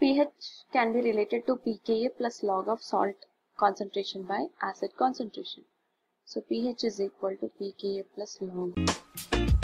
pH can be related to pKa plus log of salt concentration by acid concentration. So pH is equal to pKa plus log.